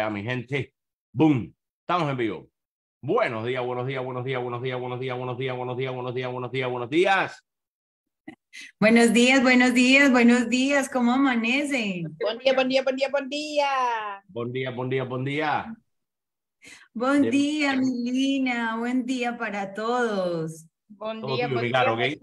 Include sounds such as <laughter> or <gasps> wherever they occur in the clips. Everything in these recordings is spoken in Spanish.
a mi gente. Boom. Estamos en vivo. Buenos días, buenos días, buenos días, buenos días, buenos días, buenos días, buenos días, buenos días, buenos días, buenos días. Buenos días, buenos días, buenos días. ¿Cómo amanecen? Buen día, buen día, buen día, buen día. Buen día, buen día, buen día. Buen día, mi Lina. Buen día para todos. Buen día, buen día.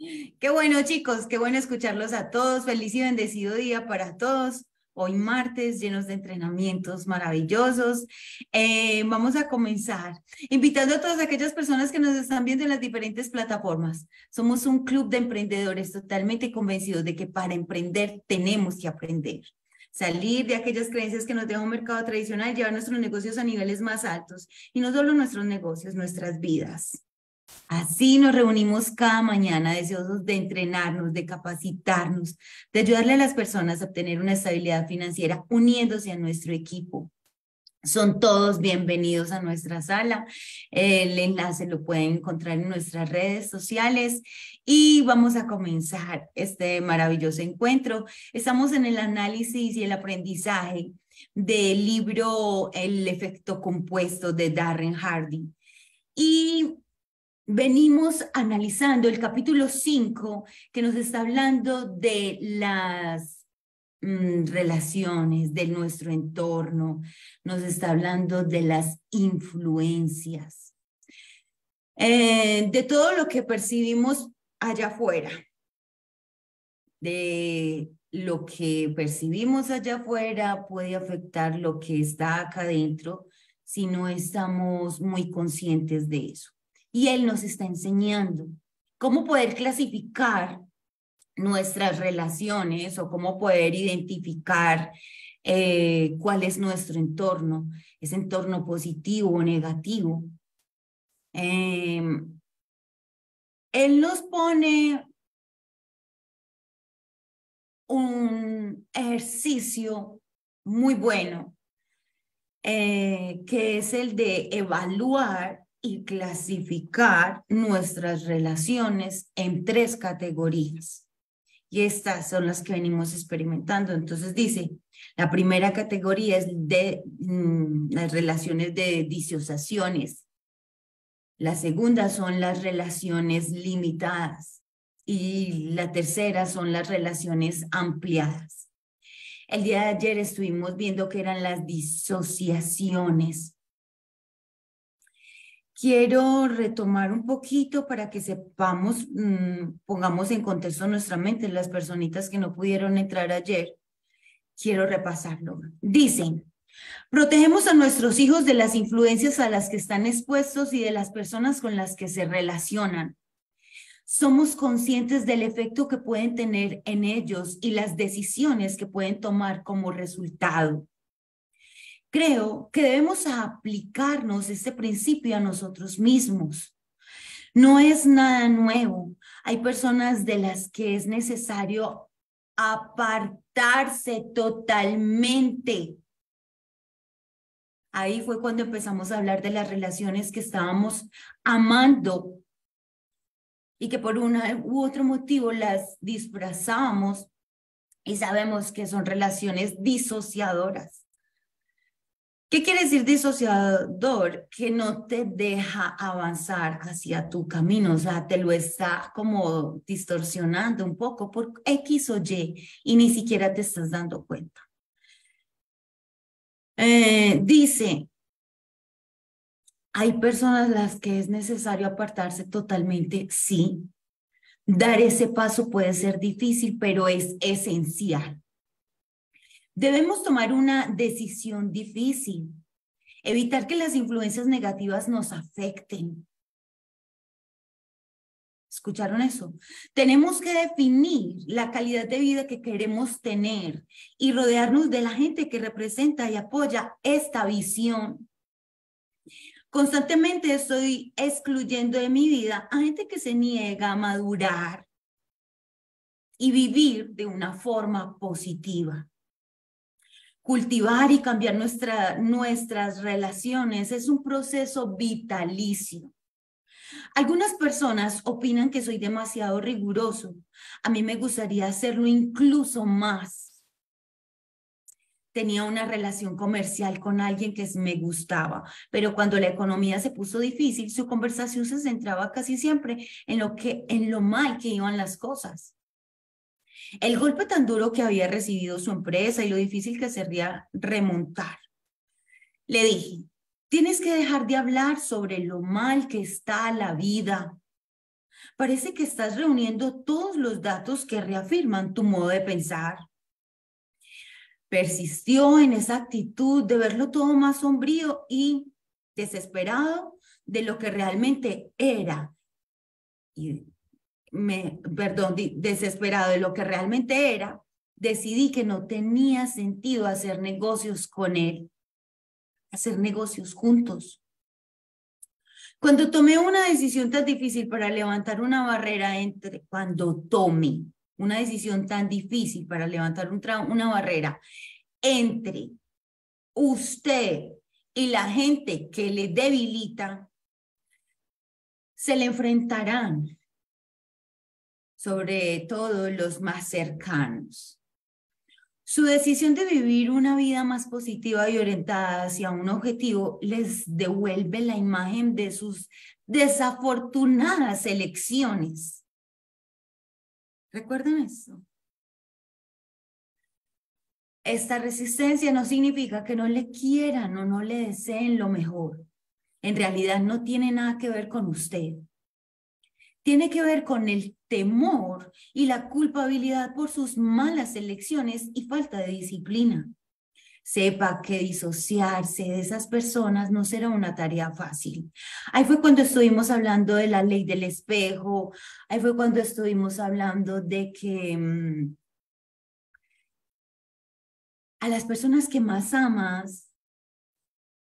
Qué bueno, chicos. Qué bueno escucharlos a todos. Feliz y bendecido día para todos. Hoy martes, llenos de entrenamientos maravillosos. Eh, vamos a comenzar invitando a todas aquellas personas que nos están viendo en las diferentes plataformas. Somos un club de emprendedores totalmente convencidos de que para emprender tenemos que aprender. Salir de aquellas creencias que nos deja un mercado tradicional, llevar nuestros negocios a niveles más altos y no solo nuestros negocios, nuestras vidas. Así nos reunimos cada mañana deseosos de entrenarnos, de capacitarnos, de ayudarle a las personas a obtener una estabilidad financiera uniéndose a nuestro equipo. Son todos bienvenidos a nuestra sala. El enlace lo pueden encontrar en nuestras redes sociales y vamos a comenzar este maravilloso encuentro. Estamos en el análisis y el aprendizaje del libro El efecto compuesto de Darren Hardy. Y venimos analizando el capítulo 5 que nos está hablando de las mm, relaciones, de nuestro entorno, nos está hablando de las influencias, eh, de todo lo que percibimos allá afuera, de lo que percibimos allá afuera puede afectar lo que está acá adentro si no estamos muy conscientes de eso. Y Él nos está enseñando cómo poder clasificar nuestras relaciones o cómo poder identificar eh, cuál es nuestro entorno, ese entorno positivo o negativo. Eh, él nos pone un ejercicio muy bueno, eh, que es el de evaluar y clasificar nuestras relaciones en tres categorías. Y estas son las que venimos experimentando. Entonces dice, la primera categoría es de mm, las relaciones de disociaciones. La segunda son las relaciones limitadas. Y la tercera son las relaciones ampliadas. El día de ayer estuvimos viendo que eran las disociaciones. Quiero retomar un poquito para que sepamos, mmm, pongamos en contexto nuestra mente, las personitas que no pudieron entrar ayer. Quiero repasarlo. Dicen, protegemos a nuestros hijos de las influencias a las que están expuestos y de las personas con las que se relacionan. Somos conscientes del efecto que pueden tener en ellos y las decisiones que pueden tomar como resultado. Creo que debemos aplicarnos este principio a nosotros mismos. No es nada nuevo. Hay personas de las que es necesario apartarse totalmente. Ahí fue cuando empezamos a hablar de las relaciones que estábamos amando y que por una u otro motivo las disfrazábamos y sabemos que son relaciones disociadoras. ¿Qué quiere decir disociador? Que no te deja avanzar hacia tu camino, o sea, te lo está como distorsionando un poco por X o Y y ni siquiera te estás dando cuenta. Eh, dice, hay personas las que es necesario apartarse totalmente, sí. Dar ese paso puede ser difícil, pero es esencial. Debemos tomar una decisión difícil, evitar que las influencias negativas nos afecten. ¿Escucharon eso? Tenemos que definir la calidad de vida que queremos tener y rodearnos de la gente que representa y apoya esta visión. Constantemente estoy excluyendo de mi vida a gente que se niega a madurar y vivir de una forma positiva. Cultivar y cambiar nuestra, nuestras relaciones es un proceso vitalicio. Algunas personas opinan que soy demasiado riguroso. A mí me gustaría hacerlo incluso más. tenía una relación comercial con alguien que me gustaba, pero cuando la economía se puso difícil, su conversación se centraba casi siempre en lo que en lo mal que iban las cosas. El golpe tan duro que había recibido su empresa y lo difícil que sería remontar. Le dije, tienes que dejar de hablar sobre lo mal que está la vida. Parece que estás reuniendo todos los datos que reafirman tu modo de pensar persistió en esa actitud de verlo todo más sombrío y desesperado de lo que realmente era. Y me, perdón, desesperado de lo que realmente era, decidí que no tenía sentido hacer negocios con él, hacer negocios juntos. Cuando tomé una decisión tan difícil para levantar una barrera entre, cuando tomé una decisión tan difícil para levantar una barrera entre usted y la gente que le debilita, se le enfrentarán, sobre todo los más cercanos. Su decisión de vivir una vida más positiva y orientada hacia un objetivo les devuelve la imagen de sus desafortunadas elecciones Recuerden eso. Esta resistencia no significa que no le quieran o no le deseen lo mejor. En realidad no tiene nada que ver con usted. Tiene que ver con el temor y la culpabilidad por sus malas elecciones y falta de disciplina. Sepa que disociarse de esas personas no será una tarea fácil. Ahí fue cuando estuvimos hablando de la ley del espejo, ahí fue cuando estuvimos hablando de que mm, a las personas que más amas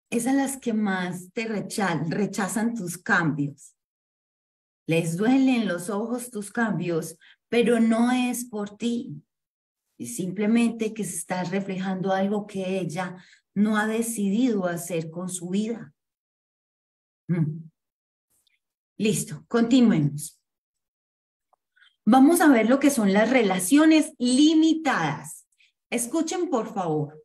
es a las que más te rechazan tus cambios. Les duelen los ojos tus cambios, pero no es por ti y simplemente que se está reflejando algo que ella no ha decidido hacer con su vida. Mm. Listo, continuemos. Vamos a ver lo que son las relaciones limitadas. Escuchen, por favor.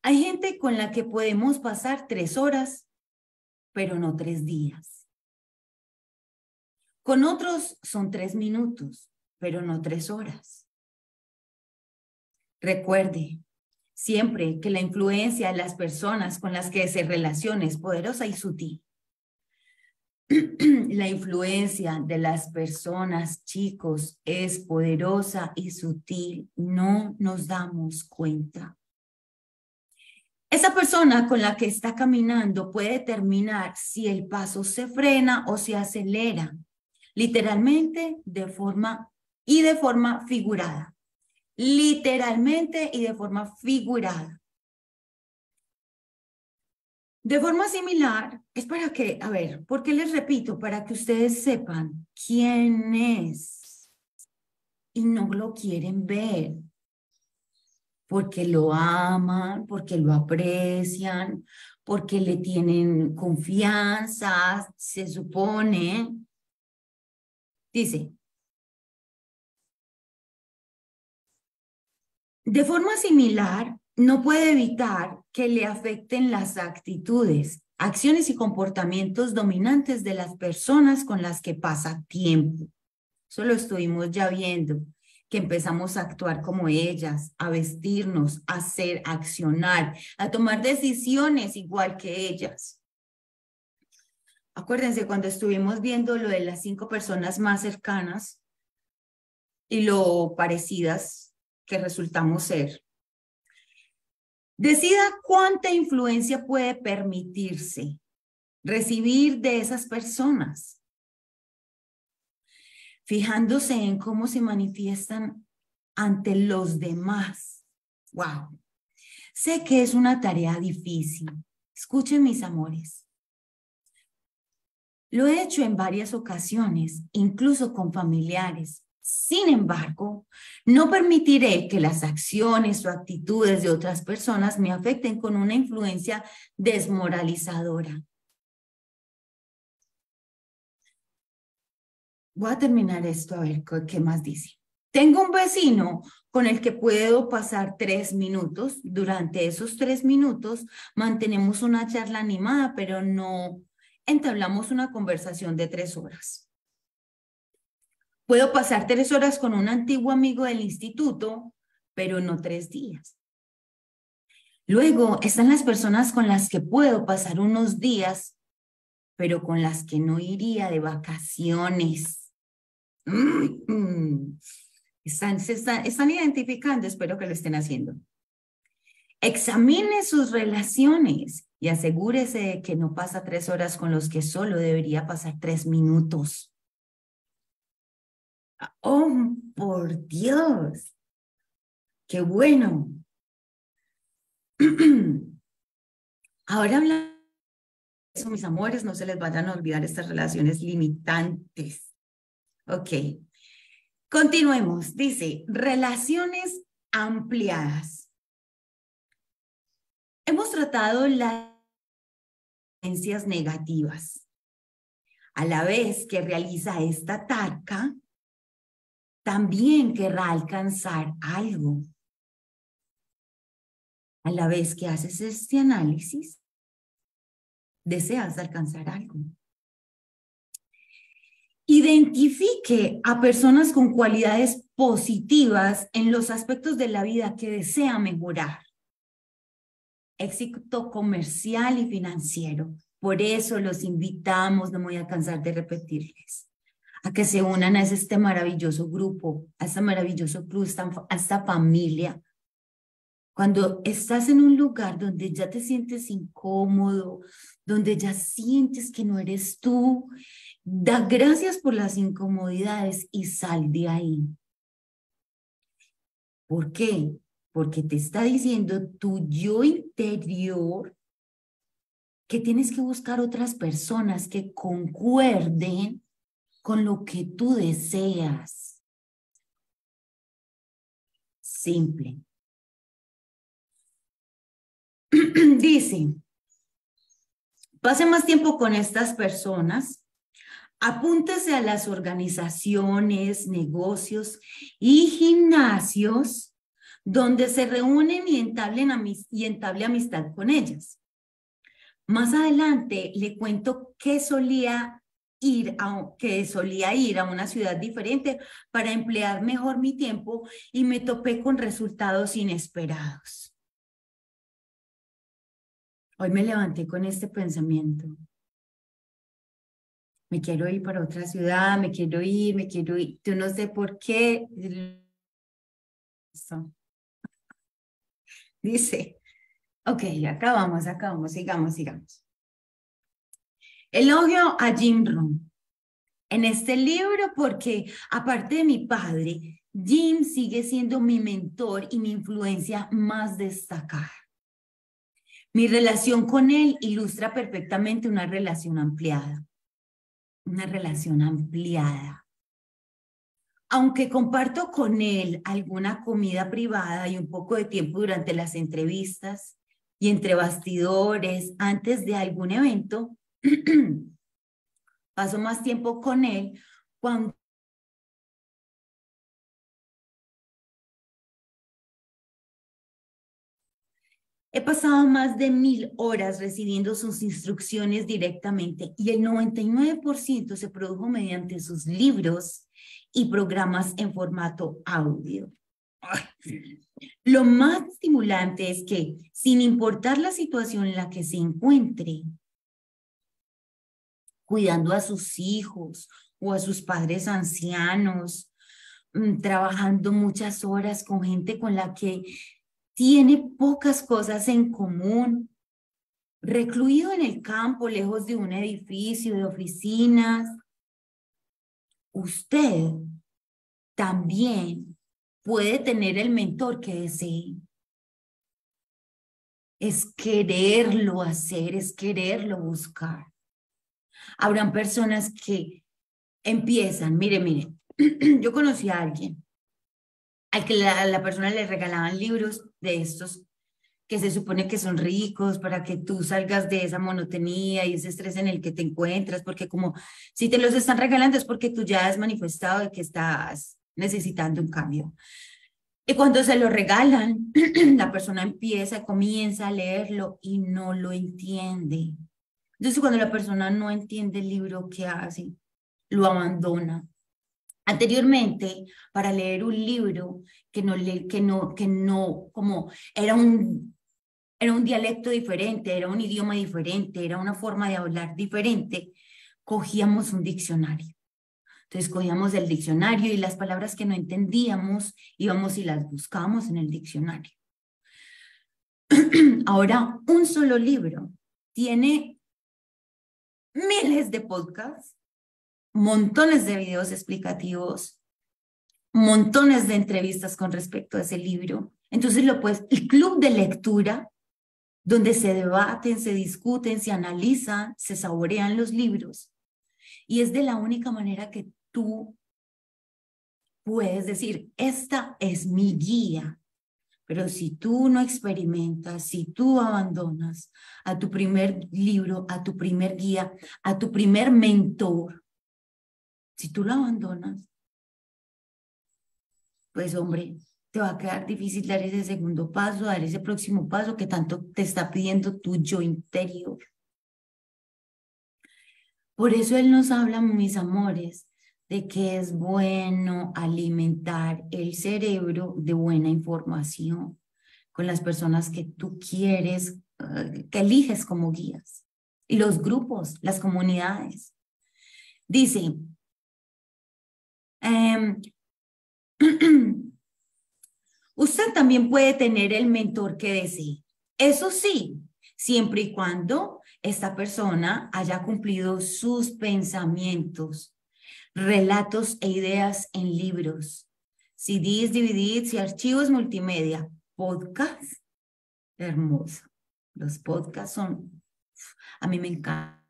Hay gente con la que podemos pasar tres horas, pero no tres días. Con otros son tres minutos, pero no tres horas. Recuerde siempre que la influencia de las personas con las que se relaciona es poderosa y sutil. <clears throat> La influencia de las personas, chicos, es poderosa y sutil. No nos damos cuenta. Esa persona con la que está caminando puede determinar si el paso se frena o se acelera, literalmente de forma y de forma figurada literalmente y de forma figurada. De forma similar, es para que, a ver, ¿por qué les repito? Para que ustedes sepan quién es y no lo quieren ver. Porque lo aman, porque lo aprecian, porque le tienen confianza, se supone. Dice, De forma similar, no puede evitar que le afecten las actitudes, acciones y comportamientos dominantes de las personas con las que pasa tiempo. Eso lo estuvimos ya viendo, que empezamos a actuar como ellas, a vestirnos, a hacer, a accionar, a tomar decisiones igual que ellas. Acuérdense cuando estuvimos viendo lo de las cinco personas más cercanas y lo parecidas que resultamos ser. Decida cuánta influencia puede permitirse recibir de esas personas, fijándose en cómo se manifiestan ante los demás. Wow. Sé que es una tarea difícil. Escuchen mis amores. Lo he hecho en varias ocasiones, incluso con familiares, sin embargo, no permitiré que las acciones o actitudes de otras personas me afecten con una influencia desmoralizadora. Voy a terminar esto a ver qué más dice. Tengo un vecino con el que puedo pasar tres minutos. Durante esos tres minutos mantenemos una charla animada, pero no entablamos una conversación de tres horas. Puedo pasar tres horas con un antiguo amigo del instituto, pero no tres días. Luego están las personas con las que puedo pasar unos días, pero con las que no iría de vacaciones. Están, están identificando, espero que lo estén haciendo. Examine sus relaciones y asegúrese de que no pasa tres horas con los que solo debería pasar tres minutos. Oh, por Dios. Qué bueno. <clears throat> Ahora hablando de eso, mis amores, no se les vayan a olvidar estas relaciones limitantes. Ok. Continuemos. Dice, relaciones ampliadas. Hemos tratado las negativas. A la vez que realiza esta tarca, también querrá alcanzar algo. A la vez que haces este análisis, deseas alcanzar algo. Identifique a personas con cualidades positivas en los aspectos de la vida que desea mejorar. Éxito comercial y financiero. Por eso los invitamos, no me voy a cansar de repetirles, a que se unan a este maravilloso grupo, a este maravilloso club, a esta familia. Cuando estás en un lugar donde ya te sientes incómodo, donde ya sientes que no eres tú, da gracias por las incomodidades y sal de ahí. ¿Por qué? Porque te está diciendo tu yo interior que tienes que buscar otras personas que concuerden con lo que tú deseas. Simple. <clears throat> Dice, pase más tiempo con estas personas, apúntese a las organizaciones, negocios y gimnasios donde se reúnen y entablen y entable amistad con ellas. Más adelante le cuento qué solía ir a, que solía ir a una ciudad diferente para emplear mejor mi tiempo y me topé con resultados inesperados. Hoy me levanté con este pensamiento. Me quiero ir para otra ciudad, me quiero ir, me quiero ir. Yo no sé por qué. Dice, ok, acabamos, acabamos, sigamos, sigamos. Elogio a Jim Rohn en este libro porque aparte de mi padre, Jim sigue siendo mi mentor y mi influencia más destacada. Mi relación con él ilustra perfectamente una relación ampliada. Una relación ampliada. Aunque comparto con él alguna comida privada y un poco de tiempo durante las entrevistas y entre bastidores antes de algún evento, <clears throat> paso más tiempo con él cuando He pasado más de mil horas recibiendo sus instrucciones directamente y el 99% se produjo mediante sus libros y programas en formato audio. Lo más estimulante es que, sin importar la situación en la que se encuentre, cuidando a sus hijos o a sus padres ancianos, mm, trabajando muchas horas con gente con la que tiene pocas cosas en común, recluido en el campo, lejos de un edificio, de oficinas. Usted también puede tener el mentor que desee. Es quererlo hacer, es quererlo buscar. Habrán personas que empiezan, mire, mire, <clears throat> yo conocí a alguien al que la, persona le regalaban libros de estos que se supone que son ricos para que tú salgas de esa monotonía y ese estrés en el que te encuentras, porque como si te los están regalando es porque tú ya has manifestado de que estás necesitando un cambio. Y cuando se lo regalan, <clears throat> la persona empieza, comienza a leerlo y no lo entiende. Entonces, cuando la persona no entiende el libro, ¿qué hace? Lo abandona. Anteriormente, para leer un libro que no, que no, que no, como era un, era un dialecto diferente, era un idioma diferente, era una forma de hablar diferente, cogíamos un diccionario. Entonces cogíamos el diccionario y las palabras que no entendíamos íbamos y las buscábamos en el diccionario. <clears throat> Ahora, un solo libro tiene miles de podcasts, montones de videos explicativos, montones de entrevistas con respecto a ese libro. Entonces, lo pues, el club de lectura, donde se debaten, se discuten, se analizan, se saborean los libros. Y es de la única manera que tú puedes decir, esta es mi guía. Pero si tú no experimentas, si tú abandonas a tu primer libro, a tu primer guía, a tu primer mentor, si tú lo abandonas, pues hombre, te va a quedar difícil dar ese segundo paso, dar ese próximo paso que tanto te está pidiendo tu yo interior. Por eso Él nos habla, mis amores, de que es bueno alimentar el cerebro de buena información con las personas que tú quieres, eh, que eliges como guías, y los grupos, las comunidades. Dice, em, <clears throat> usted también puede tener el mentor que desee. Eso sí, siempre y cuando esta persona haya cumplido sus pensamientos relatos e ideas en libros, CDs, DVDs y archivos multimedia, podcast, hermoso. Los podcasts son, a mí me encanta.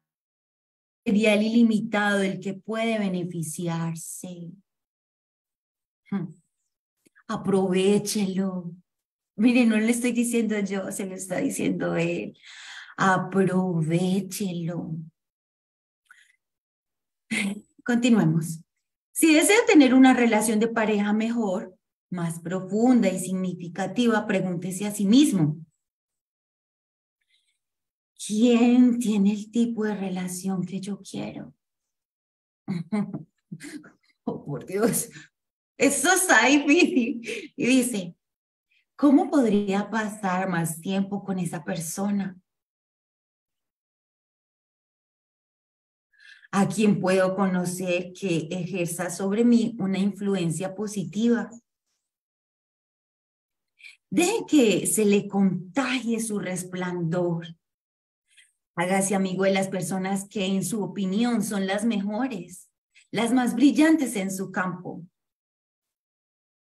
Material ilimitado, el que puede beneficiarse. Aprovechelo. Mire, no le estoy diciendo yo, se lo está diciendo él. Aprovechelo. <laughs> Continuemos. Si desea tener una relación de pareja mejor, más profunda y significativa, pregúntese a sí mismo. ¿Quién tiene el tipo de relación que yo quiero? <laughs> oh, por Dios, eso está difícil. <laughs> Y dice, ¿cómo podría pasar más tiempo con esa persona? a quien puedo conocer que ejerza sobre mí una influencia positiva. Deje que se le contagie su resplandor. Hágase amigo de las personas que en su opinión son las mejores, las más brillantes en su campo,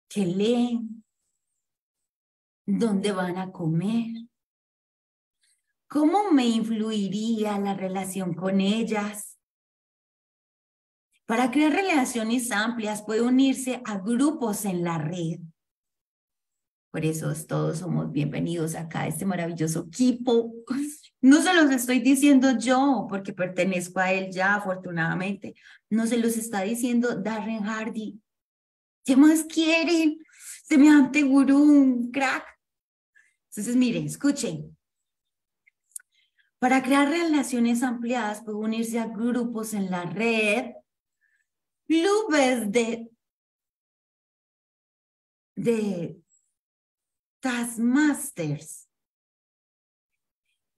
que leen, dónde van a comer, cómo me influiría la relación con ellas, para crear relaciones amplias puede unirse a grupos en la red. Por eso todos somos bienvenidos acá a este maravilloso equipo. <laughs> No se los estoy diciendo yo porque pertenezco a él ya afortunadamente. No se los está diciendo Darren Hardy. ¿Qué más quieren? Semejante gurú, un crack. Entonces, miren, escuchen. Para crear relaciones ampliadas puede unirse a grupos en la red clubes de, de Taskmasters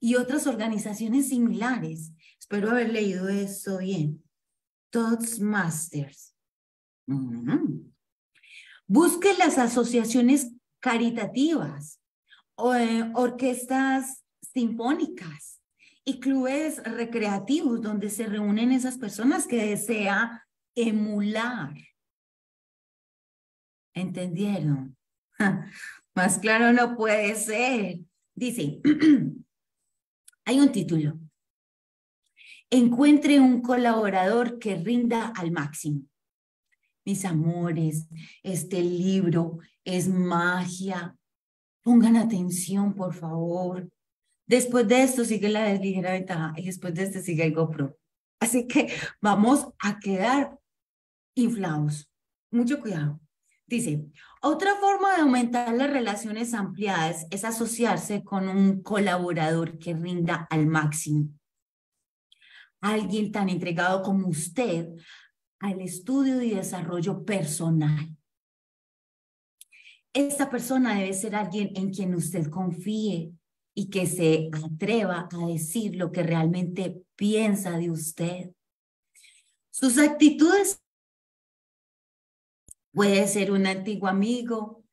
y otras organizaciones similares. Espero haber leído eso bien. Toastmasters. Busque las asociaciones caritativas, eh, orquestas sinfónicas y clubes recreativos donde se reúnen esas personas que desean emular. ¿Entendieron? <laughs> Más claro no puede ser. Dice, <clears throat> hay un título. Encuentre un colaborador que rinda al máximo. Mis amores, este libro es magia. Pongan atención, por favor. Después de esto sigue la desligera ventaja y después de este sigue el GoPro. Así que vamos a quedar inflados. Mucho cuidado. Dice, otra forma de aumentar las relaciones ampliadas es asociarse con un colaborador que rinda al máximo. Alguien tan entregado como usted al estudio y desarrollo personal. Esta persona debe ser alguien en quien usted confíe y que se atreva a decir lo que realmente piensa de usted. Sus actitudes puede ser un antiguo amigo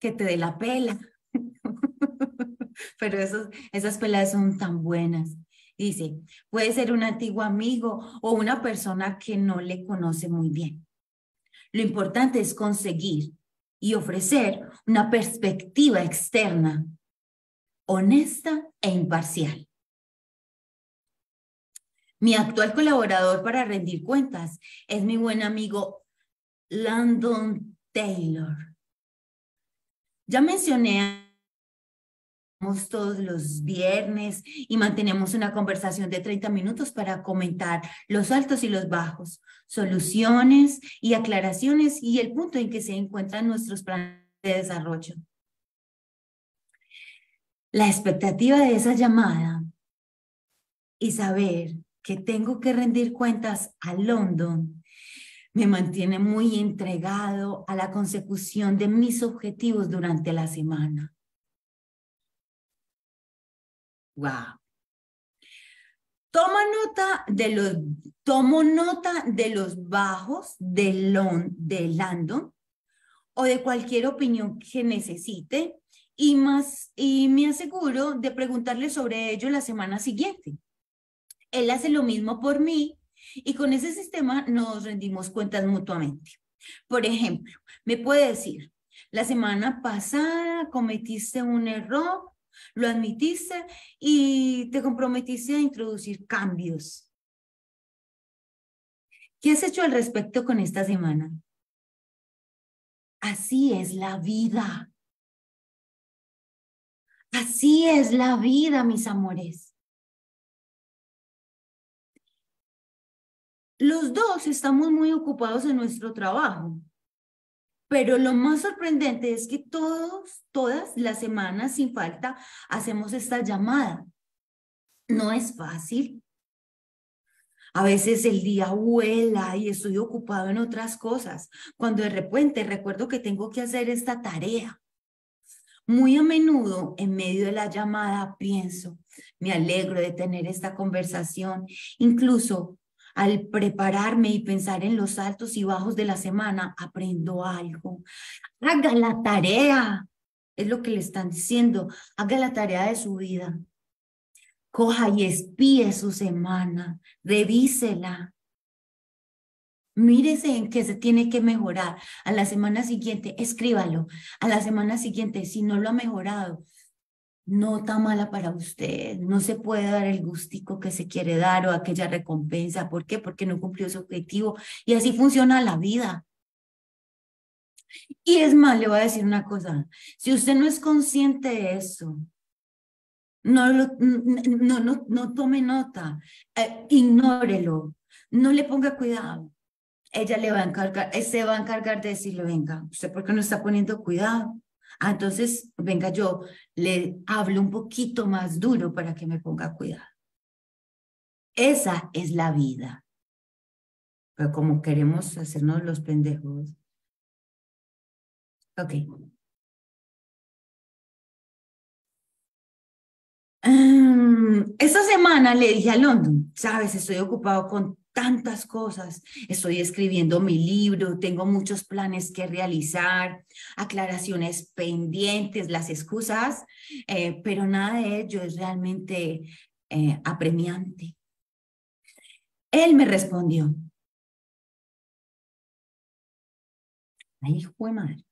que te dé la pela. <laughs> Pero esos, esas pelas son tan buenas. Dice, puede ser un antiguo amigo o una persona que no le conoce muy bien. Lo importante es conseguir y ofrecer una perspectiva externa, honesta e imparcial. Mi actual colaborador para rendir cuentas es mi buen amigo Landon Taylor. Ya mencioné todos los viernes y mantenemos una conversación de 30 minutos para comentar los altos y los bajos, soluciones y aclaraciones y el punto en que se encuentran nuestros planes de desarrollo. La expectativa de esa llamada y saber que tengo que rendir cuentas a London me mantiene muy entregado a la consecución de mis objetivos durante la semana. Wow. Toma nota de los, tomo nota de los bajos de, Lon, Landon o de cualquier opinión que necesite y, más, y me aseguro de preguntarle sobre ello la semana siguiente. Él hace lo mismo por mí y con ese sistema nos rendimos cuentas mutuamente. Por ejemplo, me puede decir, la semana pasada cometiste un error, lo admitiste y te comprometiste a introducir cambios. ¿Qué has hecho al respecto con esta semana? Así es la vida. Así es la vida, mis amores. Los dos estamos muy ocupados en nuestro trabajo, pero lo más sorprendente es que todos, todas las semanas sin falta hacemos esta llamada. No es fácil. A veces el día vuela y estoy ocupado en otras cosas, cuando de repente recuerdo que tengo que hacer esta tarea. Muy a menudo, en medio de la llamada, pienso, me alegro de tener esta conversación. Incluso al prepararme y pensar en los altos y bajos de la semana, aprendo algo. Haga la tarea, es lo que le están diciendo, haga la tarea de su vida. Coja y espíe su semana, revísela. Mírese en qué se tiene que mejorar. A la semana siguiente, escríbalo. A la semana siguiente, si no lo ha mejorado, no está mala para usted, no se puede dar el gustico que se quiere dar o aquella recompensa. ¿Por qué? Porque no cumplió su objetivo. Y así funciona la vida. Y es más, le voy a decir una cosa, si usted no es consciente de eso, no, no, no, no tome nota, eh, ignórelo, no le ponga cuidado. Ella le va a encargar, se va a encargar de decirle, venga, ¿usted por qué no está poniendo cuidado? Ah, entonces, venga, yo le hablo un poquito más duro para que me ponga cuidado. Esa es la vida. Pero como queremos hacernos los pendejos. Ok. Mm, esta semana le dije a London, sabes, estoy ocupado con tantas cosas. Estoy escribiendo mi libro, tengo muchos planes que realizar, aclaraciones pendientes, las excusas, eh, pero nada de ello es realmente eh, apremiante. Él me respondió. Ay, fue madre.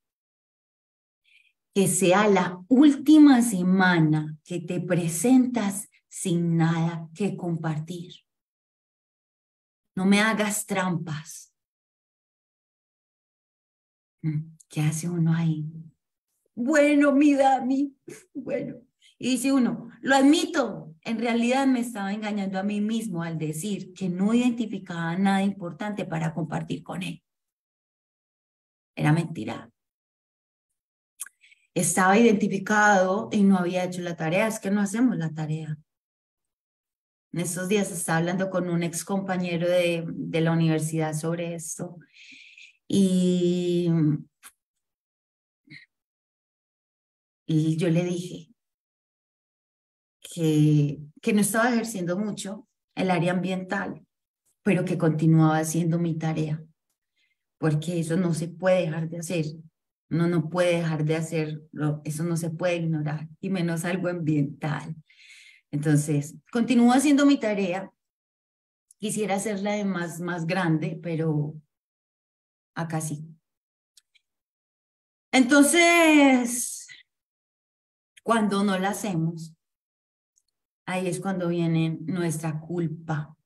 Que sea la última semana que te presentas sin nada que compartir. No me hagas trampas. Mm, ¿Qué hace uno ahí? Bueno, mi Dami, bueno. Y dice uno, lo admito, en realidad me estaba engañando a mí mismo al decir que no identificaba nada importante para compartir con él. Era mentira. Estaba identificado y no había hecho la tarea. Es que no hacemos la tarea. En estos días estaba hablando con un ex compañero de, de la universidad sobre esto y, yo le dije que, que no estaba ejerciendo mucho el área ambiental, pero que continuaba haciendo mi tarea, porque eso no se puede dejar de hacer. Uno no puede dejar de hacerlo, eso no se puede ignorar, y menos algo ambiental. Entonces, continúo haciendo mi tarea. Quisiera hacerla más, más grande, pero acá sí. Entonces, cuando no la hacemos, ahí es cuando viene nuestra culpa,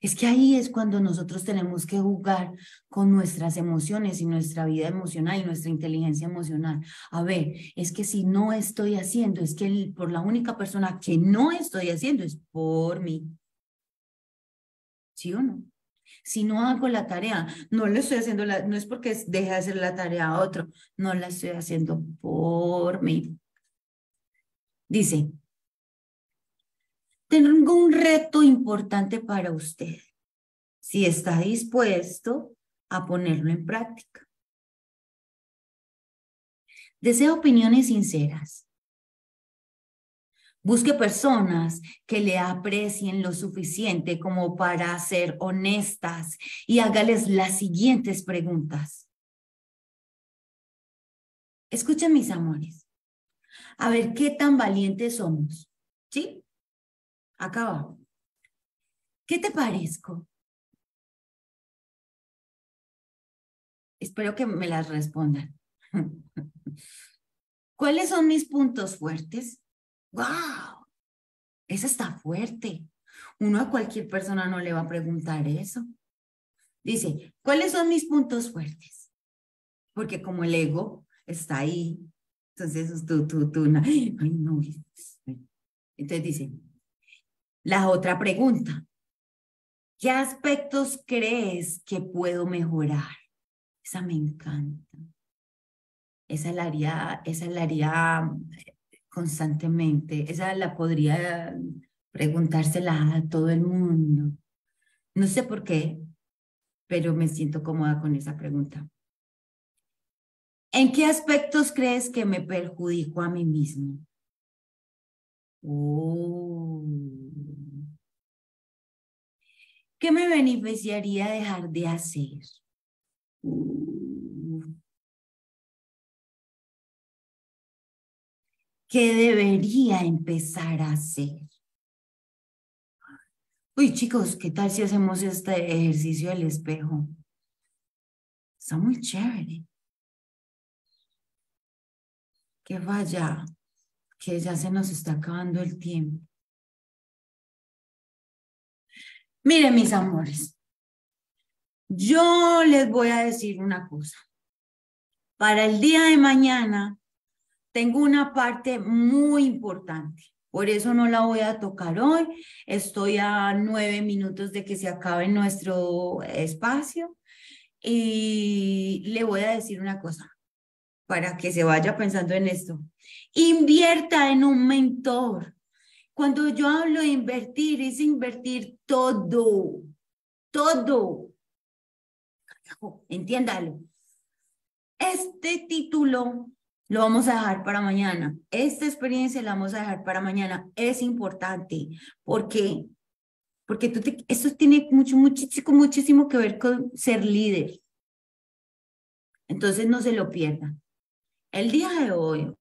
es que ahí es cuando nosotros tenemos que jugar con nuestras emociones y nuestra vida emocional y nuestra inteligencia emocional. A ver, es que si no estoy haciendo, es que por la única persona que no estoy haciendo es por mí. ¿Sí o no? Si no hago la tarea, no le estoy haciendo no es porque deje de hacer la tarea a otro, no la estoy haciendo por mí. Dice, tengo un reto importante para usted, si está dispuesto a ponerlo en práctica. Desea opiniones sinceras. Busque personas que le aprecien lo suficiente como para ser honestas y hágales las siguientes preguntas. Escuchen mis amores. A ver qué tan valientes somos. ¿Sí? Acá ¿Qué te parezco? Espero que me las respondan. <laughs> ¿Cuáles son mis puntos fuertes? ¡Wow! Esa está fuerte. Uno a cualquier persona no le va a preguntar eso. Dice, ¿cuáles son mis puntos fuertes? Porque como el ego está ahí, entonces tú, tú, tú, ay, no. Entonces dice, la otra pregunta, ¿qué aspectos crees que puedo mejorar? Esa me encanta. Esa la haría, esa la haría constantemente. Esa la podría preguntársela a todo el mundo. No sé por qué, pero me siento cómoda con esa pregunta. ¿En qué aspectos crees que me perjudico a mí mismo? Oh. ¿Qué me beneficiaría dejar de hacer? ¿Qué debería empezar a hacer? Uy, chicos, ¿qué tal si hacemos este ejercicio del espejo? Está muy chévere. Que vaya, que ya se nos está acabando el tiempo. Miren, mis amores, yo les voy a decir una cosa. Para el día de mañana tengo una parte muy importante. Por eso no la voy a tocar hoy. Estoy a nueve minutos de que se acabe nuestro espacio. Y le voy a decir una cosa para que se vaya pensando en esto. Invierta en un mentor. Cuando yo hablo de invertir, es invertir todo, todo. Entiéndalo. Este título lo vamos a dejar para mañana. Esta experiencia la vamos a dejar para mañana. Es importante. ¿Por qué? Porque tú esto tiene mucho, muchísimo, muchísimo que ver con ser líder. Entonces no se lo pierdan. El día de hoy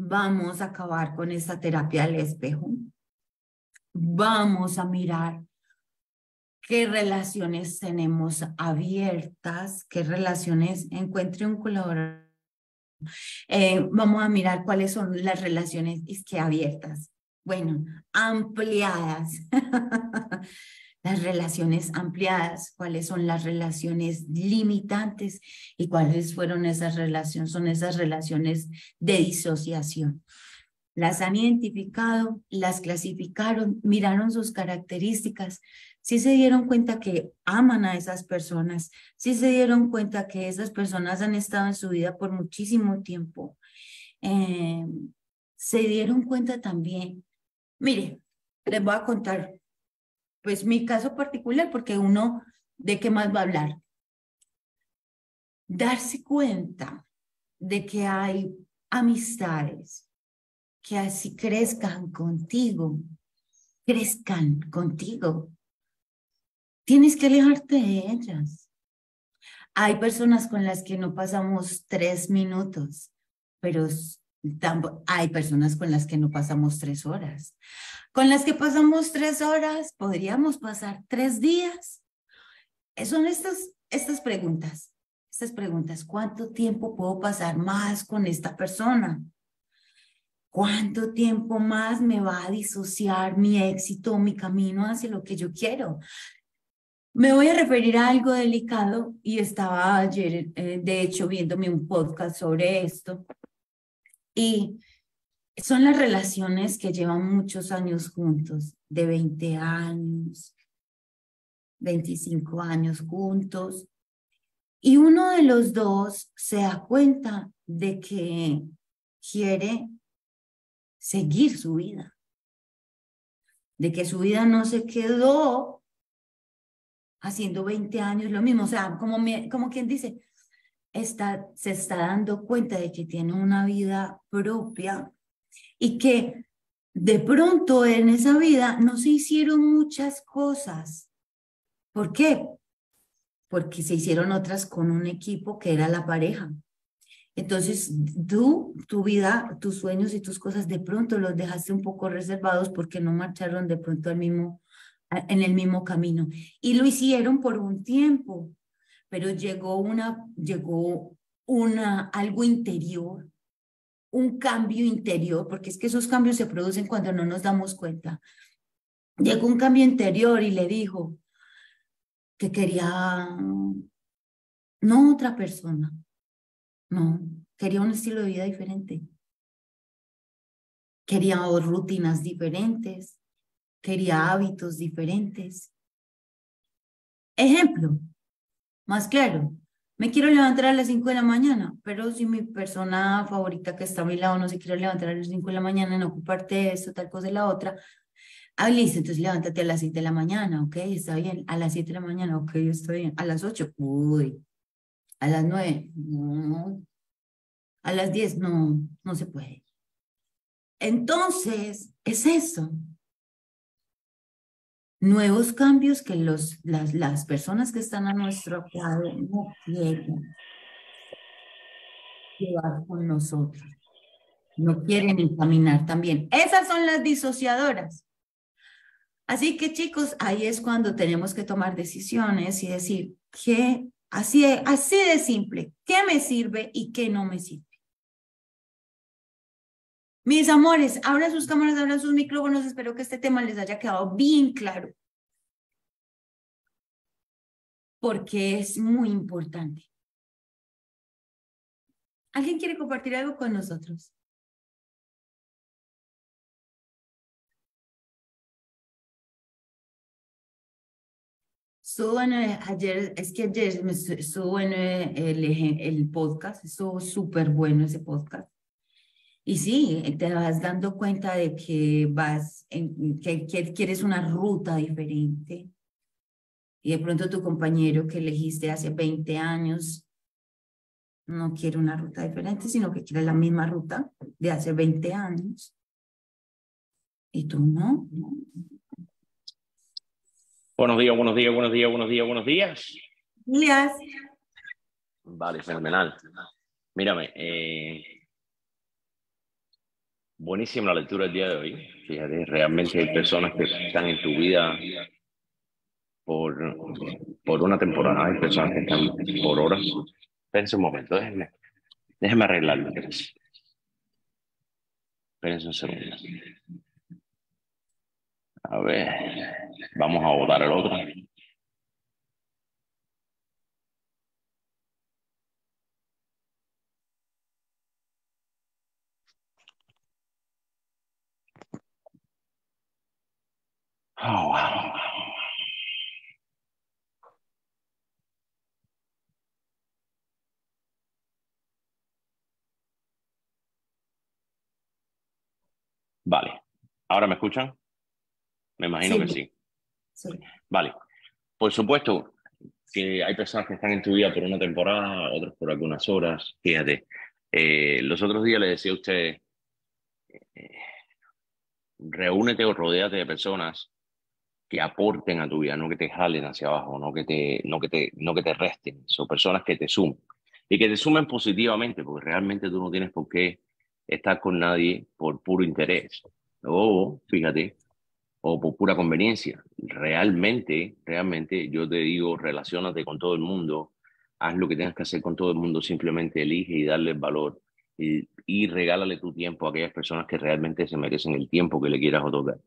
vamos a acabar con esta terapia del espejo. Vamos a mirar qué relaciones tenemos abiertas, qué relaciones encuentre un colaborador. Eh, vamos a mirar cuáles son las relaciones que abiertas. Bueno, ampliadas. <laughs> las relaciones ampliadas, cuáles son las relaciones limitantes y cuáles fueron esas relaciones, son esas relaciones de disociación. las han identificado, las clasificaron, miraron sus características, si se dieron cuenta que aman a esas personas, si se dieron cuenta que esas personas han estado en su vida por muchísimo tiempo, eh, se dieron cuenta también. Mire, les voy a contar, pues mi caso particular, porque uno, ¿de qué más va a hablar? Darse cuenta de que hay amistades que así crezcan contigo, crezcan contigo. Tienes que alejarte de ellas. Hay personas con las que no pasamos tres minutos, pero hay personas con las que no pasamos tres horas. Con las que pasamos tres horas, podríamos pasar tres días. Son estas, estas preguntas, estas preguntas. ¿Cuánto tiempo puedo pasar más con esta persona? ¿Cuánto tiempo más me va a disociar mi éxito, mi camino hacia lo que yo quiero? Me voy a referir a algo delicado y estaba ayer, eh, de hecho, viéndome un podcast sobre esto. Y son las relaciones que llevan muchos años juntos, de 20 años, 25 años juntos. Y uno de los dos se da cuenta de que quiere seguir su vida, de que su vida no se quedó haciendo 20 años lo mismo, o sea, como, como quien dice, está, se está dando cuenta de que tiene una vida propia y que de pronto en esa vida no se hicieron muchas cosas. ¿Por qué? Porque se hicieron otras con un equipo que era la pareja. Entonces, tú, tu vida, tus sueños y tus cosas, de pronto los dejaste un poco reservados porque no marcharon de pronto al mismo, en el mismo camino. Y lo hicieron por un tiempo, pero llegó una, llegó una, algo interior, un cambio interior, porque es que esos cambios se producen cuando no nos damos cuenta. Llegó un cambio interior y le dijo que quería no otra persona, no, quería un estilo de vida diferente. Quería rutinas diferentes, quería hábitos diferentes. Ejemplo, más claro, me quiero levantar a las 5 de la mañana, pero si mi persona favorita que está a mi lado no se quiere levantar a las 5 de la mañana, no ocuparte de esto, tal cosa y la otra, ah, listo, entonces levántate a las 7 de la mañana, ok, está bien, a las 7 de la mañana, ok, estoy bien, a las 8, uy, a las nueve, no. A las diez, no, no se puede. Entonces, es eso. Nuevos cambios que los, las, las personas que están a nuestro lado no quieren llevar con nosotros. No quieren encaminar también. Esas son las disociadoras. Así que chicos, ahí es cuando tenemos que tomar decisiones y decir, ¿qué Así así de simple. ¿Qué me sirve y qué no me sirve? Mis amores, abran sus cámaras, abran sus micrófonos. Espero que este tema les haya quedado bien claro. Porque es muy importante. ¿Alguien quiere compartir algo con nosotros? Estuvo bueno, ayer, es que ayer estuvo bueno el, el podcast, estuvo súper bueno ese podcast. Y sí, te vas dando cuenta de que vas, en, que, que quieres una ruta diferente. Y de pronto tu compañero que elegiste hace 20 años no quiere una ruta diferente, sino que quiere la misma ruta de hace 20 años. Y tú no. Buenos días, buenos días, buenos días, buenos días, buenos días. Días. Vale, fenomenal. Mírame, eh, buenísima la lectura del día de hoy. Fíjate, realmente hay personas que están en tu vida por, por una temporada, hay personas que están por horas. Espérense un momento, déjenme, déjenme arreglarlo. Espérense un segundo. A ver, vamos a votar el otro. Oh, wow. Vale. ¿Ahora me escuchan? Me imagino que sí. Sí. Vale. Por supuesto que hay personas que están en tu vida por una temporada, otras por algunas horas. Fíjate, eh, los otros días le decía a usted, eh, reúnete o rodéate de personas que aporten a tu vida, no que te jalen hacia abajo, no que te, no que te, no que te resten, son personas que te sumen. Y que te sumen positivamente, porque realmente tú no tienes por qué estar con nadie por puro interés. O, fíjate, o por pura conveniencia. Realmente, realmente yo te digo, relacionate con todo el mundo, haz lo que tengas que hacer con todo el mundo, simplemente elige y darle valor y, y regálale tu tiempo a aquellas personas que realmente se merecen el tiempo que le quieras otorgar.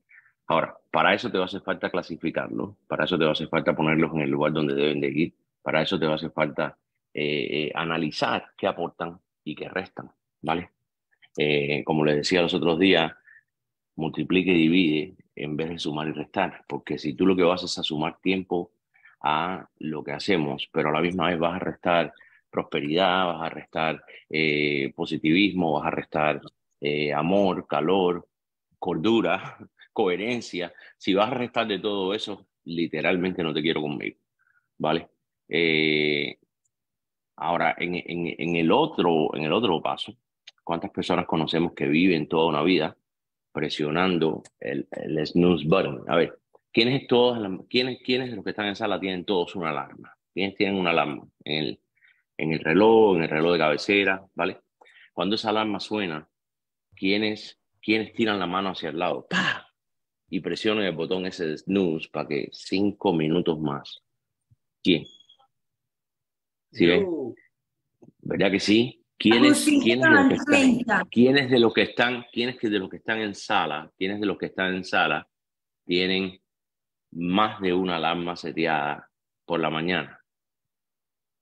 Ahora, para eso te va a hacer falta clasificarlo, para eso te va a hacer falta ponerlos en el lugar donde deben de ir, para eso te va a hacer falta eh, eh, analizar qué aportan y qué restan, ¿vale? Eh, como les decía los otros días, multiplique y divide en vez de sumar y restar, porque si tú lo que vas es a sumar tiempo a lo que hacemos, pero a la misma vez vas a restar prosperidad, vas a restar positivismo, vas a restar amor, calor, cordura, coherencia, si vas a restar de todo eso, literalmente no te quiero conmigo, ¿vale? Eh, ahora, en, el otro, en el otro paso, ¿cuántas personas conocemos que viven toda una vida presionando el, snooze button? A ver, ¿quiénes, todos, ¿quiénes, ¿quiénes de los que están en sala tienen todos una alarma? ¿Quiénes tienen una alarma? En el, en el reloj, en el reloj de cabecera, ¿vale? Cuando esa alarma suena, ¿quiénes, ¿quiénes tiran la mano hacia el lado? ¡Pah! Y presionen el botón ese de snooze para que cinco minutos más. ¿Quién? ¿Sí ven? ¿Verdad que sí? ¿Quiénes, ¿quiénes, de los que están, ¿Quiénes de los que están, quiénes de los que están en sala, quiénes de los que están en sala tienen más de una alarma seteada por la mañana?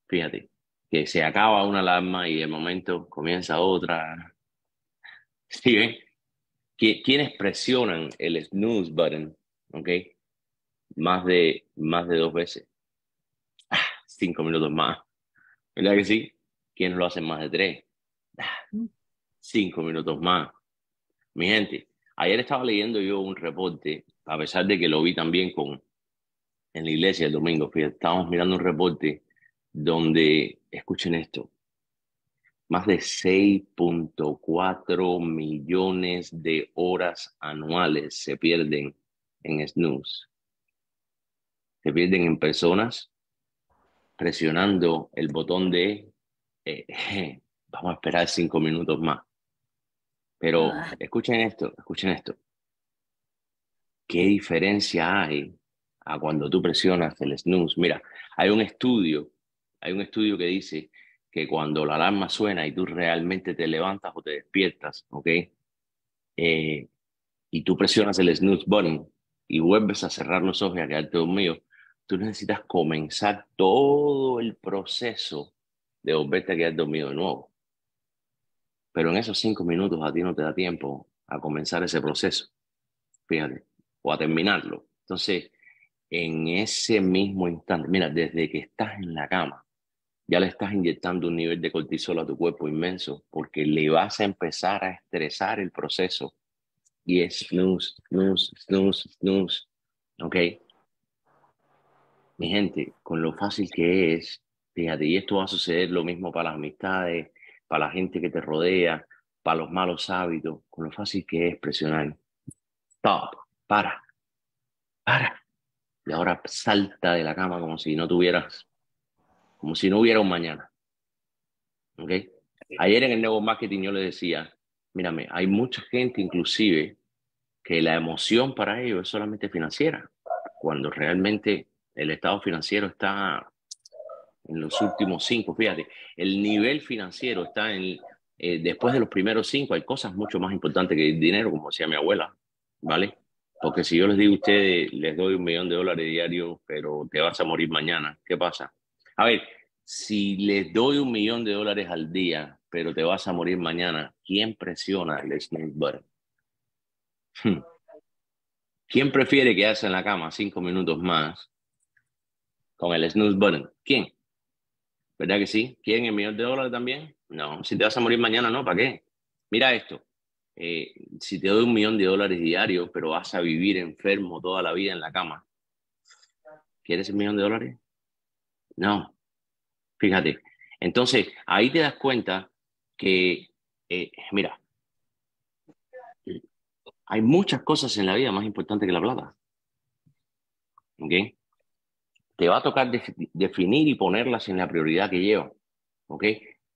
Fíjate, que se acaba una alarma y de momento comienza otra. <laughs> ¿Sí ven? ¿Quiénes presionan el snooze button? ¿Ok? Más de, más de dos veces. Ah, cinco minutos más. ¿Verdad que sí? ¿Quiénes lo hacen más de tres? Ah, cinco minutos más. Mi gente, ayer estaba leyendo yo un reporte, a pesar de que lo vi también con, en la iglesia el domingo, fíjate, estábamos mirando un reporte donde, escuchen esto, más de 6.4 millones de horas anuales se pierden en snooze. Se pierden en personas presionando el botón de eh, vamos a esperar cinco minutos más. Pero ah. escuchen esto, escuchen esto. ¿Qué diferencia hay a cuando tú presionas el snooze? Mira, hay un estudio, hay un estudio que dice que cuando la alarma suena y tú realmente te levantas o te despiertas, ¿ok? Eh, y tú presionas el snooze button y vuelves a cerrar los ojos y a quedarte dormido, tú necesitas comenzar todo el proceso de volverte a quedar dormido de nuevo. Pero en esos cinco minutos a ti no te da tiempo a comenzar ese proceso, fíjate, o a terminarlo. Entonces, en ese mismo instante, mira, desde que estás en la cama, ya le estás inyectando un nivel de cortisol a tu cuerpo inmenso porque le vas a empezar a estresar el proceso. Y es snooze, snooze, snooze, snooze. ¿Ok? Mi gente, con lo fácil que es, fíjate, y esto va a suceder lo mismo para las amistades, para la gente que te rodea, para los malos hábitos, con lo fácil que es presionar. Stop, para, para. Y ahora salta de la cama como si no tuvieras como si no hubiera un mañana. ¿Ok? Ayer en el nuevo marketing yo le decía, mírame, hay mucha gente inclusive que la emoción para ellos es solamente financiera, cuando realmente el estado financiero está en los últimos cinco, fíjate, el nivel financiero está en, eh, después de los primeros cinco, hay cosas mucho más importantes que el dinero, como decía mi abuela, ¿vale? Porque si yo les digo a ustedes, les doy un millón de dólares diarios, pero te vas a morir mañana, ¿qué pasa? A ver, si les doy un millón de dólares al día, pero te vas a morir mañana, ¿quién presiona el snake button? Hmm. ¿Quién prefiere quedarse en la cama cinco minutos más con el snooze button? ¿Quién? ¿Verdad que sí? ¿Quieren el millón de dólares también? No, si te vas a morir mañana, no, ¿para qué? Mira esto, eh, si te doy un millón de dólares diarios, pero vas a vivir enfermo toda la vida en la cama, ¿quieres el millón de dólares? No, fíjate. Entonces, ahí te das cuenta que, eh, mira, hay muchas cosas en la vida más importantes que la plata. ¿Ok? Te va a tocar definir y ponerlas en la prioridad que lleva. ¿Ok?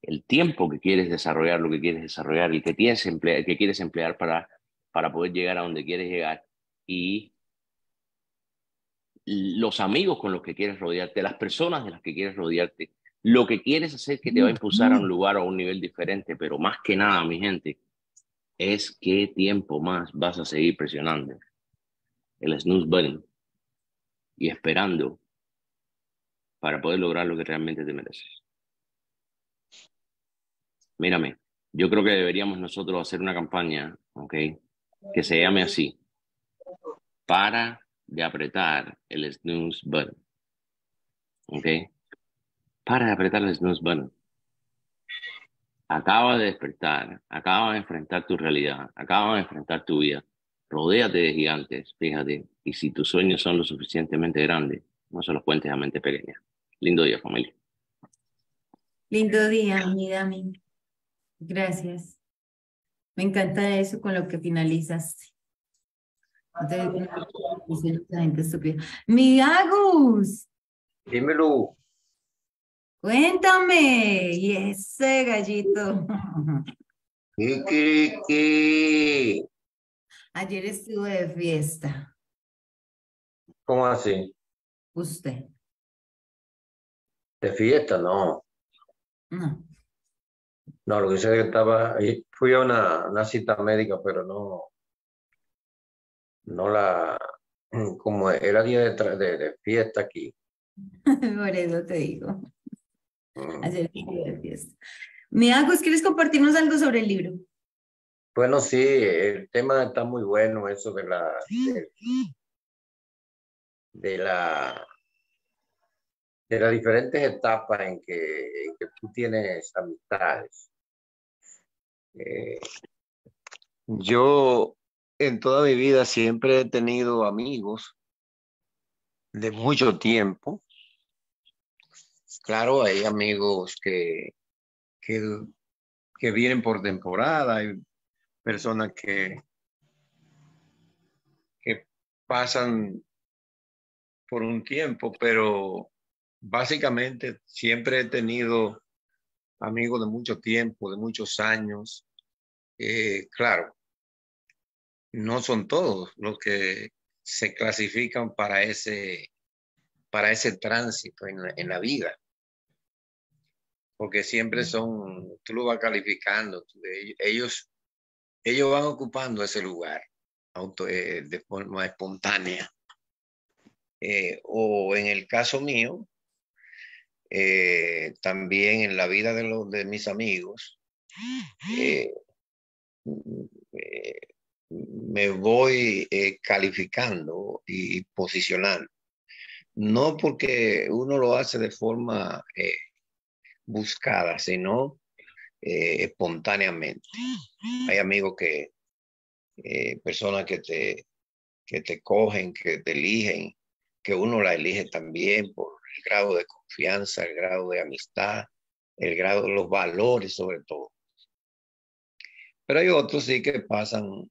El tiempo que quieres desarrollar, lo que quieres desarrollar, el que, tienes emplear, que quieres emplear para, para poder llegar a donde quieres llegar. Y los amigos con los que quieres rodearte, las personas de las que quieres rodearte, lo que quieres hacer que te va a impulsar a un lugar o a un nivel diferente, pero más que nada, mi gente, es qué tiempo más vas a seguir presionando el snooze button y esperando para poder lograr lo que realmente te mereces. Mírame, yo creo que deberíamos nosotros hacer una campaña, ¿ok? Que se llame así. Para de apretar el snooze button. ¿Ok? Para de apretar el snooze button acaba de despertar, acaba de enfrentar tu realidad, acaba de enfrentar tu vida. Rodéate de gigantes, fíjate, y si tus sueños son lo suficientemente grandes, no se los cuentes a mente pequeña. Lindo día, familia. Lindo día, mi Dami. Gracias. Me encanta eso con lo que finalizaste. Mi Agus. Dímelo. Cuéntame, y ese gallito. <laughs> ¿Qué, qué, qué? Ayer estuve de fiesta. ¿Cómo así? Usted. ¿De fiesta? No. No. No, lo que sé es que estaba. Fui a una, una cita médica, pero no. No la. <clears throat> Como era día de, de, de fiesta aquí. <laughs> Por eso te digo. Ayer de fiesta. Mi Agus, ¿quieres compartirnos algo sobre el libro? Bueno, sí, el tema está muy bueno, eso de la de, la de las diferentes etapas en que, que tú tienes amistades. Eh, yo en toda mi vida siempre he tenido amigos de mucho tiempo Claro, hay amigos que, que, vienen por temporada, hay personas que, que pasan por un tiempo, pero básicamente siempre he tenido amigos de mucho tiempo, de muchos años. Eh, claro, no son todos los que se clasifican para ese, para ese tránsito en la vida porque siempre son, tú lo vas calificando, ellos, ellos van ocupando ese lugar auto, eh, de forma espontánea. Eh, o en el caso mío, eh, también en la vida de, los, de mis amigos, <gasps> me voy calificando y posicionando. No porque uno lo hace de forma buscada, sino eh, espontáneamente. Hay amigos que, eh, personas que te, que te cogen, que te eligen, que uno la elige también por el grado de confianza, el grado de amistad, el grado de los valores sobre todo. Pero hay otros sí que pasan,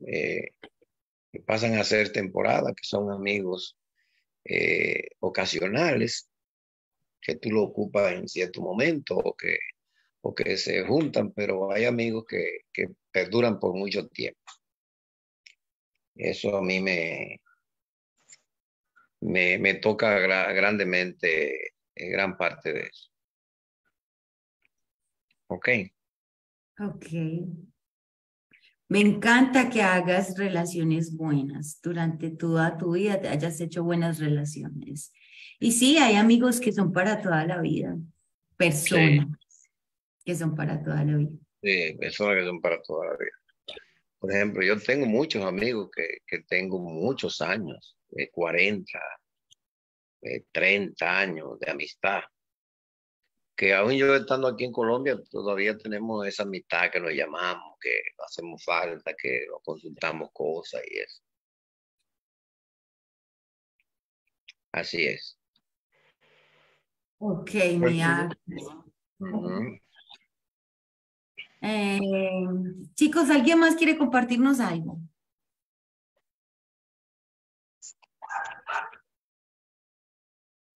eh, que pasan a ser temporada, que son amigos ocasionales, que tú lo ocupas en cierto momento o que, o que se juntan, pero hay amigos que, que perduran por mucho tiempo. Eso a mí me, me, me toca grandemente en gran parte de eso. Ok. Ok. Me encanta que hagas relaciones buenas. Durante toda tu vida te hayas hecho buenas relaciones. Y sí, hay amigos que son para toda la vida, personas que son para toda la vida. Sí, personas que son para toda la vida. Por ejemplo, yo tengo muchos amigos que, tengo muchos años, de 40, de 30 años de amistad, que aún yo estando aquí en Colombia, todavía tenemos esa amistad que nos llamamos, que hacemos falta, que nos consultamos cosas y eso. Así es. Ok, Pues, mi. Eh, chicos, ¿alguien más quiere compartirnos algo?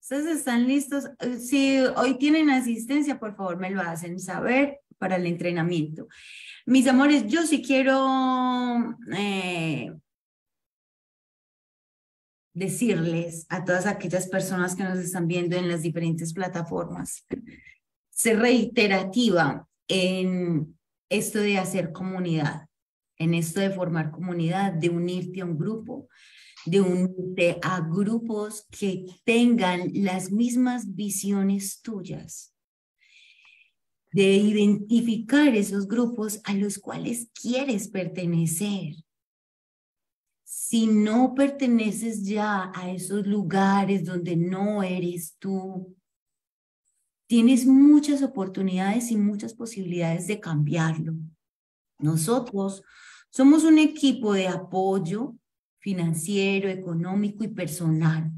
¿Ustedes están listos? Eh, Si hoy tienen asistencia, por favor, me lo hacen saber para el entrenamiento. Mis amores, yo sí quiero eh, decirles a todas aquellas personas que nos están viendo en las diferentes plataformas, ser reiterativa en esto de hacer comunidad, en esto de formar comunidad, de unirte a un grupo, de unirte a grupos que tengan las mismas visiones tuyas, de identificar esos grupos a los cuales quieres pertenecer. Si no perteneces ya a esos lugares donde no eres tú, tienes muchas oportunidades y muchas posibilidades de cambiarlo. Nosotros somos un equipo de apoyo financiero, económico y personal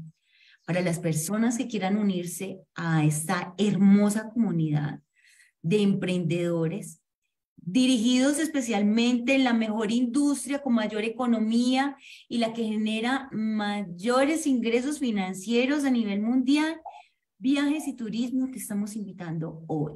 para las personas que quieran unirse a esta hermosa comunidad de emprendedores dirigidos especialmente en la mejor industria con mayor economía y la que genera mayores ingresos financieros a nivel mundial, viajes y turismo que estamos invitando hoy.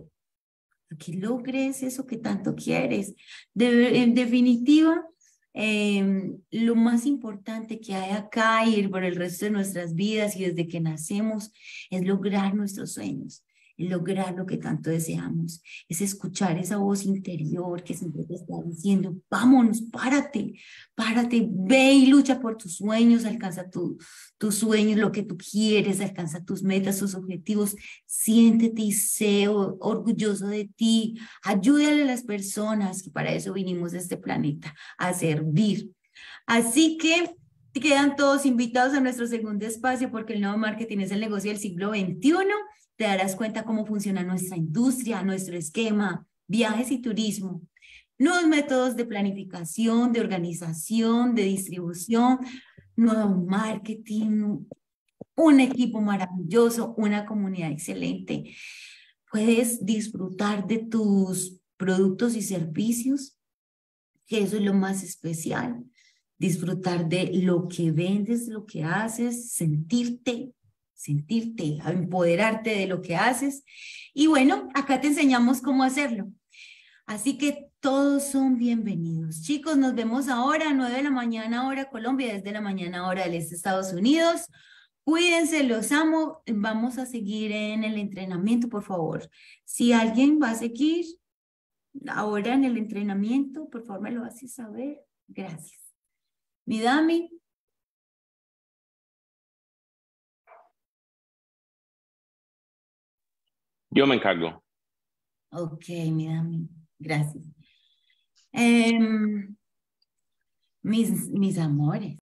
A que logres eso que tanto quieres. De- en definitiva, eh, lo más importante que hay acá y por el resto de nuestras vidas y desde que nacemos es lograr nuestros sueños, lograr lo que tanto deseamos, es escuchar esa voz interior que siempre te está diciendo, vámonos, párate, párate, ve y lucha por tus sueños, alcanza tu- tus sueños, lo que tú quieres, alcanza tus metas, tus objetivos, siéntete y sé orgulloso de ti, ayúdale a las personas, que para eso vinimos a este planeta, a servir. Así que quedan todos invitados a nuestro segundo espacio porque el nuevo marketing es el negocio del siglo XXI. Te darás cuenta cómo funciona nuestra industria, nuestro esquema, viajes y turismo, nuevos métodos de planificación, de organización, de distribución, nuevo marketing, un equipo maravilloso, una comunidad excelente. Puedes disfrutar de tus productos y servicios, que eso es lo más especial. Disfrutar de lo que vendes, lo que haces, sentirte, sentirte, empoderarte de lo que haces. Y bueno, acá te enseñamos cómo hacerlo. Así que todos son bienvenidos. Chicos, nos vemos ahora a 9 de la mañana hora Colombia, desde la mañana hora del este Estados Unidos. Cuídense, los amo. Vamos a seguir en el entrenamiento, por favor. Si alguien va a seguir ahora en el entrenamiento, por favor me lo hace saber. Gracias. Mi Dami. Yo me encargo. Ok, mi Dami. Gracias. Em, mis, mis amores.